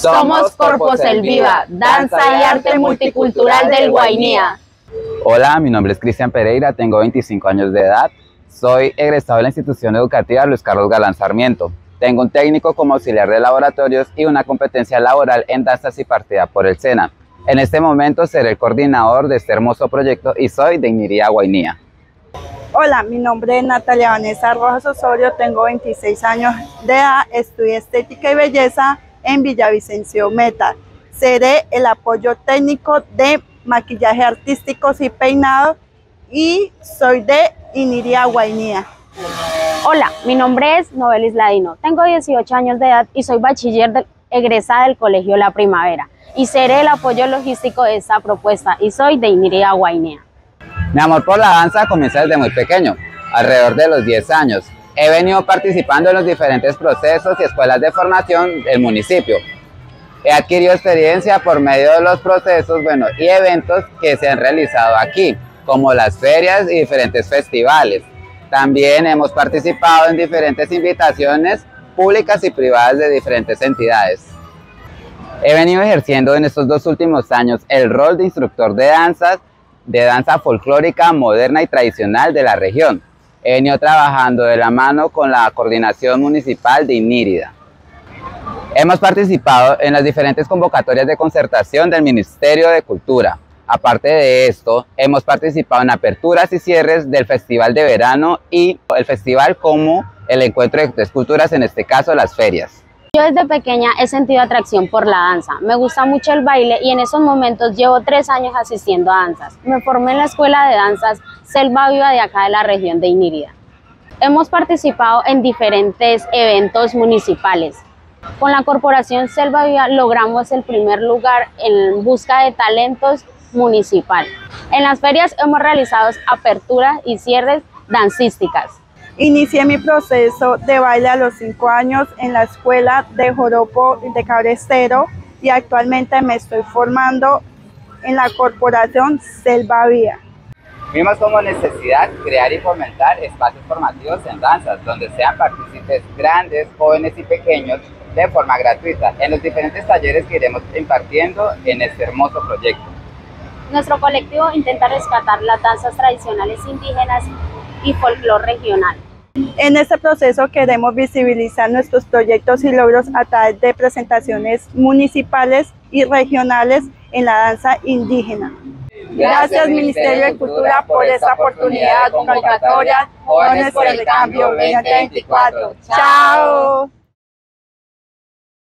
Somos Corpus El Viva, danza y arte multicultural del Guainía. Hola, mi nombre es Cristian Pereira, tengo 25 años de edad. Soy egresado de la institución educativa Luis Carlos Galán Sarmiento. Tengo un técnico como auxiliar de laboratorios y una competencia laboral en danzas y partida por el SENA. En este momento seré el coordinador de este hermoso proyecto y soy de Iniría Guainía. Hola, mi nombre es Natalia Vanessa Rojas Osorio, tengo 26 años de edad, estudio estética y belleza en Villavicencio Meta. Seré el apoyo técnico de maquillaje artísticos y peinado y soy de Iniria Guainía. Hola, mi nombre es Novelis Ladino, tengo 18 años de edad y soy bachiller egresada del Colegio La Primavera y seré el apoyo logístico de esta propuesta y soy de Iniria Guainía. Mi amor por la danza comienza desde muy pequeño, alrededor de los 10 años. He venido participando en los diferentes procesos y escuelas de formación del municipio. He adquirido experiencia por medio de los procesos bueno, y eventos que se han realizado aquí, como las ferias y diferentes festivales. También hemos participado en diferentes invitaciones públicas y privadas de diferentes entidades. He venido ejerciendo en estos dos últimos años el rol de instructor de danzas de danza folclórica moderna y tradicional de la región. He venido trabajando de la mano con la coordinación municipal de Inírida. Hemos participado en las diferentes convocatorias de concertación del Ministerio de Cultura. Aparte de esto, hemos participado en aperturas y cierres del Festival de Verano y el festival como el Encuentro de Culturas, en este caso las ferias. Yo desde pequeña he sentido atracción por la danza. Me gusta mucho el baile y en esos momentos llevo tres años asistiendo a danzas. Me formé en la Escuela de Danzas Selva Viva de acá de la región de Inírida. Hemos participado en diferentes eventos municipales. Con la Corporación Selva Viva logramos el primer lugar en busca de talentos municipal. En las ferias hemos realizado aperturas y cierres dancísticas. Inicié mi proceso de baile a los cinco años en la escuela de Joropo de Cabrestero y actualmente me estoy formando en la corporación Selva Vía. Vimos como necesidad crear y fomentar espacios formativos en danzas, donde sean partícipes grandes, jóvenes y pequeños de forma gratuita, en los diferentes talleres que iremos impartiendo en este hermoso proyecto. Nuestro colectivo intenta rescatar las danzas tradicionales indígenas y folclore regional. En este proceso queremos visibilizar nuestros proyectos y logros a través de presentaciones municipales y regionales en la danza indígena. Gracias Ministerio de Cultura por esta oportunidad convocatoria Jóvenes por el Cambio 2024. Chao.